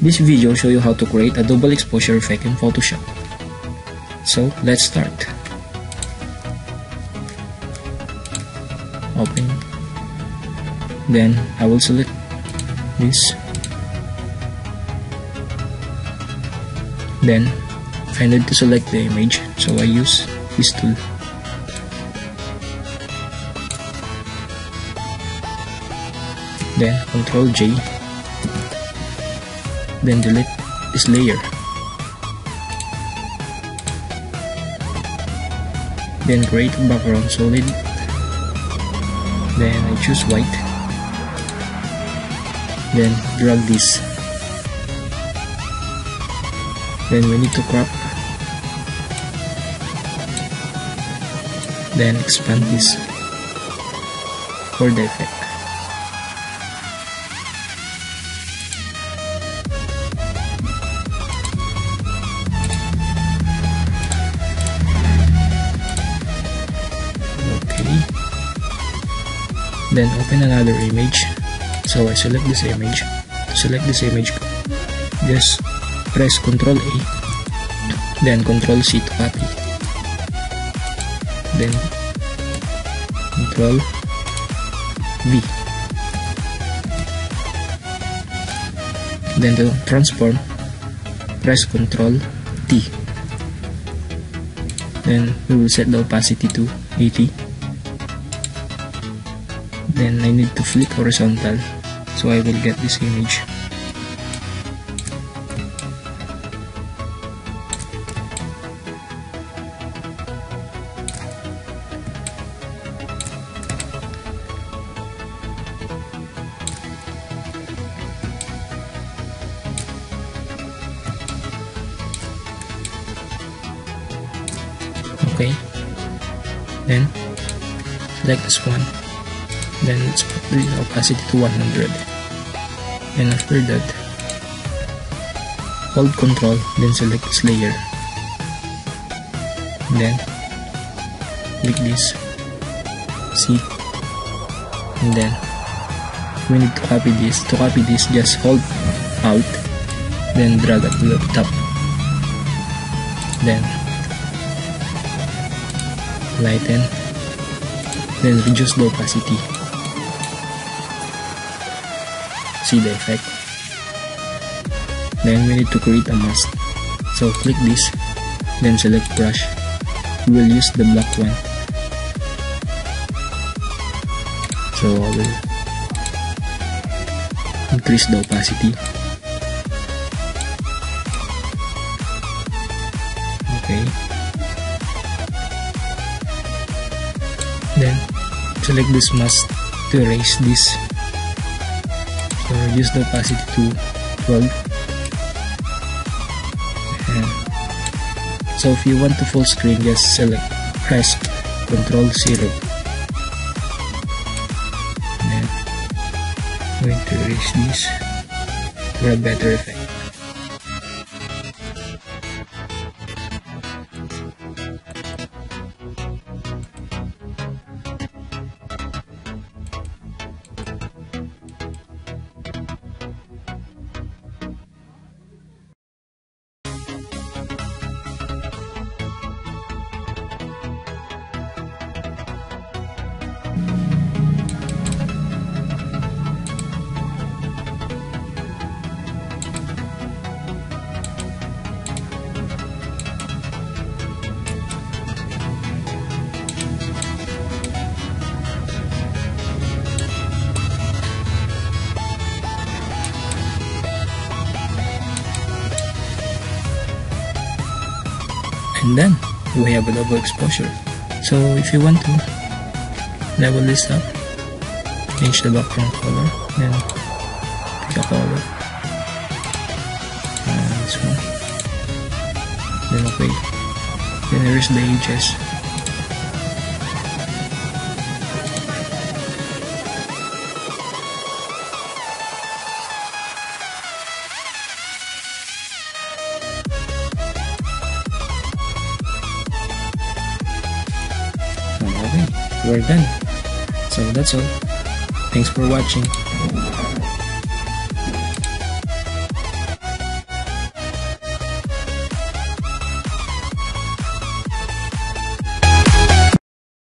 This video show you how to create a double exposure effect in Photoshop. So let's start. Open. Then I will select this. Then I need to select the image so I use this tool. Then Ctrl J. Then delete this layer. Then create background solid. Then I choose white. Then drag this. Then we need to crop. Then expand this for the effect. Then open another image. So I select this image. Select this image. Just press ctrl A. Then ctrl C to copy. Then ctrl V. Then to transform press ctrl T. Then we will set the opacity to 80 then I need to flip horizontal so I will get this image. Okay. Then select this one then let's put the opacity to 100 and after that hold control then select this layer. Then click this. See? And then we need to copy this. To copy this just hold Alt. Then drag it to the top. Then lighten. Then reduce the opacity see the effect. Then we need to create a mask. So click this then select brush. We will use the black one. So I will increase the opacity. Okay. Then select this mask to erase this Uh, so reduce the opacity to 12 and so if you want to full screen just select press ctrl 0 and then I'm going to erase this for a better effect and then we have a double exposure. So if you want to level this up change the background color then pick a color and this one. Then okay then erase the edges we're done. So that's all. Thanks for watching.